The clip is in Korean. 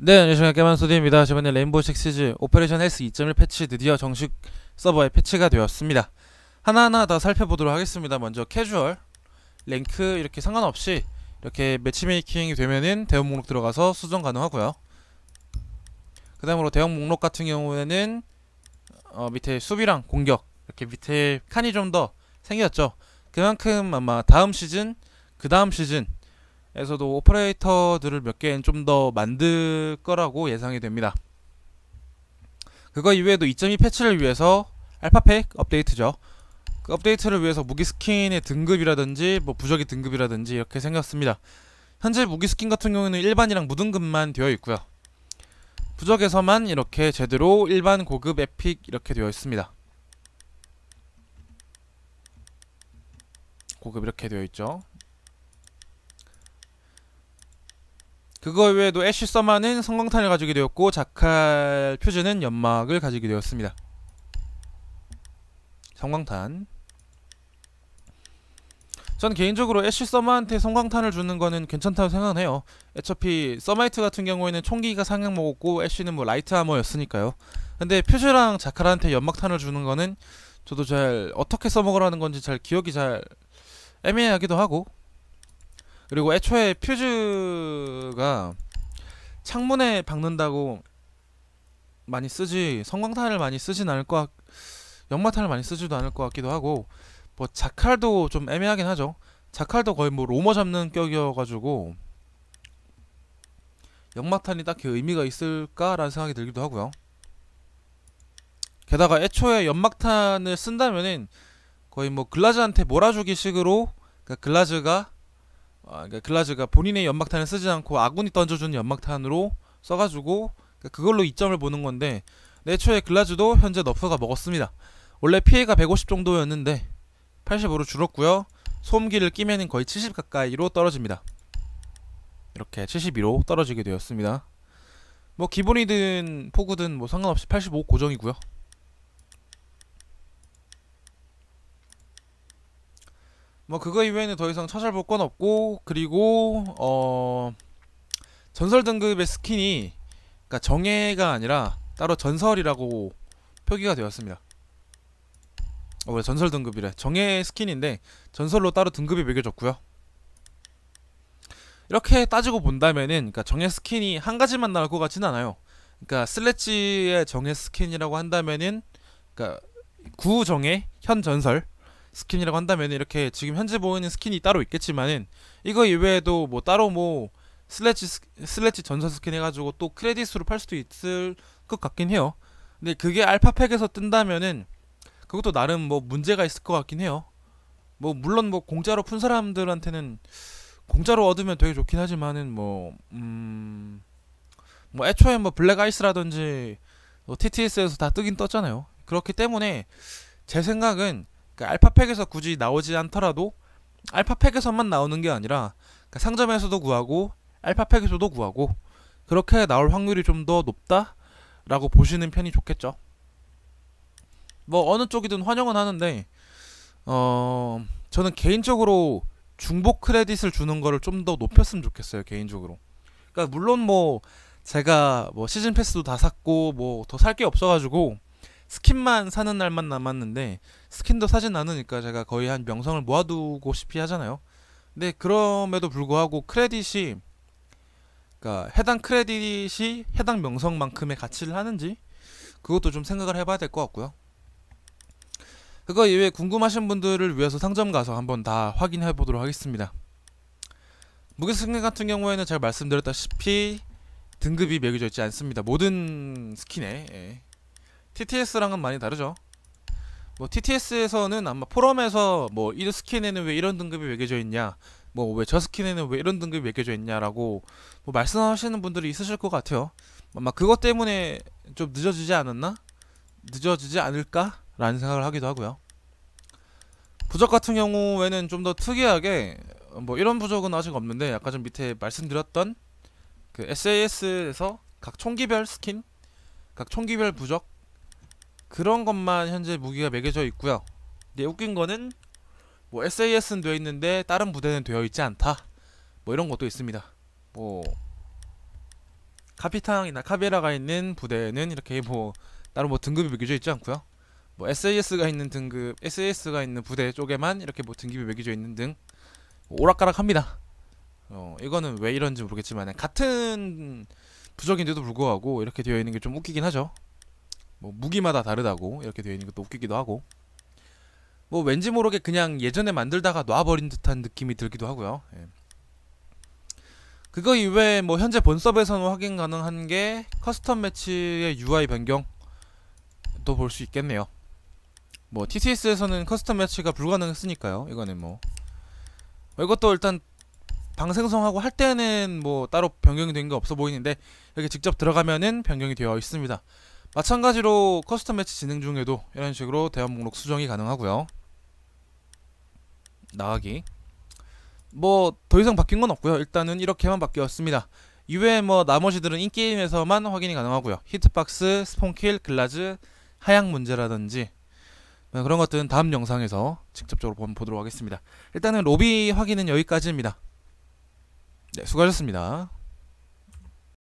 네, 안녕하십니까 깨만소디입니다. 이번에 Rainbow Six Siege Operation Health 2.1 패치 드디어 정식 서버에 패치가 되었습니다. 하나하나 다 살펴보도록 하겠습니다. 먼저 캐주얼, 랭크 이렇게 상관없이 이렇게 matchmaking이 되면은 대원 목록 들어가서 수정 가능하고요. 그 다음으로 대원 목록 같은 경우에는 어, 밑에 수비랑 공격 이렇게 밑에 칸이 좀 더 생겼죠. 그만큼 아마 다음 시즌, 그 다음 시즌 에서도 오퍼레이터들을 몇 개는 좀 더 만들 거라고 예상이 됩니다. 그거 이외에도 2.2 패치를 위해서 Alpha Pack 업데이트죠. 그 업데이트를 위해서 무기 스킨의 등급이라든지 뭐 부적의 등급이라든지 이렇게 생겼습니다. 현재 무기 스킨 같은 경우는 일반이랑 무등급만 되어 있고요. 부적에서만 이렇게 제대로 일반 고급 epic 이렇게 되어 있습니다. 고급 이렇게 되어 있죠. 그거 외에도 애쉬 서마는 섬광탄을 가지게 되었고 자칼 퓨즈는 연막을 가지게 되었습니다. 섬광탄 전 개인적으로 애쉬 서마한테 섬광탄을 주는 거는 괜찮다고 생각해요. 어차피 서마이트 같은 경우에는 총기가 상향 먹었고 애쉬는 뭐 light armor였으니까요. 근데 퓨즈랑 자칼한테 연막탄을 주는 거는 저도 잘 어떻게 써먹으라는 건지 잘 기억이 잘 애매하기도 하고 그리고 애초에 퓨즈가 창문에 박는다고 많이 쓰지 성광탄을 많이 쓰진 않을 것 같, 연마탄을 많이 쓰지도 않을 것 같기도 하고 뭐 자칼도 좀 애매하긴 하죠. 자칼도 거의 뭐 로머 잡는 격이어가지고 연마탄이 딱히 의미가 있을까라는 생각이 들기도 하고요. 게다가 애초에 연막탄을 쓴다면은 거의 뭐 글라즈한테 몰아주기 식으로 그러니까 글라즈가 아, 그러니까 글라즈가 본인의 연막탄을 쓰지 않고 아군이 던져주는 연막탄으로 써가지고 그러니까 그걸로 이점을 보는 건데 애초에 글라즈도 현재 너프가 먹었습니다. 원래 피해가 150 정도였는데 85로 줄었고요. 소음기를 끼면은 거의 70 가까이로 떨어집니다. 이렇게 72로 떨어지게 되었습니다. 뭐 기본이든 포구든 뭐 상관없이 85 고정이고요. 뭐 그거 이외에는 더 이상 찾아볼 건 없고 그리고 어 전설 등급의 스킨이 그러니까 정예가 아니라 따로 전설이라고 표기가 되었습니다. 어, 왜 전설 등급이래? 정예 스킨인데 전설로 따로 등급이 매겨졌고요. 이렇게 따지고 본다면은 그러니까 정예 스킨이 한 가지만 나올 것 같진 않아요. 그러니까 슬레지의 정예 스킨이라고 한다면은 그러니까 구정예 현 전설 스킨이라고 한다면 이렇게 지금 현재 보이는 스킨이 따로 있겠지만은 이거 이외에도 뭐 따로 뭐 슬레지 슬레지 전설 스킨 해가지고 또 크레딧으로 팔 수도 있을 것 같긴 해요. 근데 그게 Alpha Pack에서 뜬다면은 그것도 나름 뭐 문제가 있을 것 같긴 해요. 뭐 물론 뭐 공짜로 푼 사람들한테는 공짜로 얻으면 되게 좋긴 하지만은 뭐 음. 뭐 애초에 뭐 블랙 아이스라든지 뭐 TTS에서 다 뜨긴 떴잖아요. 그렇기 때문에 제 생각은 그러니까 알파팩에서 굳이 나오지 않더라도 알파팩에서만 나오는 게 아니라 그러니까 상점에서도 구하고 알파팩에서도 구하고 그렇게 나올 확률이 좀 더 높다라고 보시는 편이 좋겠죠. 뭐 어느 쪽이든 환영은 하는데 어 저는 개인적으로 중복 크레딧을 주는 거를 좀 더 높였으면 좋겠어요 개인적으로. 그러니까 물론 뭐 제가 뭐 시즌 패스도 다 샀고 뭐 더 살 게 없어가지고 스킨만 사는 날만 남았는데 스킨도 사진 않으니까 제가 거의 한 명성을 모아두고 싶이 하잖아요. 근데 그럼에도 불구하고 크레딧이 그러니까 해당 크레딧이 해당 명성만큼의 가치를 하는지 그것도 좀 생각을 해봐야 될 것 같고요. 그거 이외에 궁금하신 분들을 위해서 상점 가서 한번 다 확인해 보도록 하겠습니다. 무게스킨 같은 경우에는 제가 말씀드렸다시피 등급이 매겨져 있지 않습니다. 모든 스킨에 예. TTS랑은 많이 다르죠. 뭐 TTS에서는 아마 포럼에서 뭐 이 스킨에는 왜 이런 등급이 매겨져 있냐, 뭐 왜 저 스킨에는 왜 이런 등급이 매겨져 있냐라고 뭐 말씀하시는 분들이 있으실 것 같아요. 아마 그것 때문에 좀 늦어지지 않았나? 늦어지지 않을까 라는 생각을 하기도 하고요. 부적 같은 경우에는 좀 더 특이하게 뭐 이런 부적은 아직 없는데 아까 좀 밑에 말씀드렸던 그 SAS에서 각 총기별 스킨, 각 총기별 부적 그런 것만 현재 무기가 매겨져 있고요. 근데 웃긴 거는 뭐 SAS는 되어 있는데 다른 부대는 되어 있지 않다. 뭐 이런 것도 있습니다. 뭐 카피탕이나 카베라가 있는 부대는 이렇게 뭐 따로 뭐 등급이 매겨져 있지 않고요. 뭐 SAS가 있는 등급, SAS가 있는 부대 쪽에만 이렇게 뭐 등급이 매겨져 있는 등 오락가락합니다. 어 이거는 왜 이런지 모르겠지만 같은 부적인데도 불구하고 이렇게 되어 있는 게 좀 웃기긴 하죠. 뭐 무기마다 다르다고 이렇게 되어 있는 것도 웃기기도 하고 뭐 왠지 모르게 그냥 예전에 만들다가 놔버린 듯한 느낌이 들기도 하고요. 예. 그거 이외에 뭐 현재 본섭에서는 확인 가능한 게 custom match의 UI 변경 도 볼 수 있겠네요. 뭐 TTS에서는 custom match가 불가능했으니까요. 이거는 뭐 어, 이것도 일단 방생성하고 할 때는 뭐 따로 변경이 된 게 없어 보이는데 여기 직접 들어가면은 변경이 되어 있습니다. 마찬가지로 custom match 진행 중에도 이런 식으로 대원 목록 수정이 가능하고요. 나가기. 뭐 더 이상 바뀐 건 없고요. 일단은 이렇게만 바뀌었습니다. 이외에 뭐 나머지들은 in-game에서만 확인이 가능하고요. hitbox, spawn kill, 글라즈, 하향 문제라든지 뭐 그런 것들은 다음 영상에서 직접적으로 보- 보도록 하겠습니다. 일단은 로비 확인은 여기까지입니다. 네, 수고하셨습니다.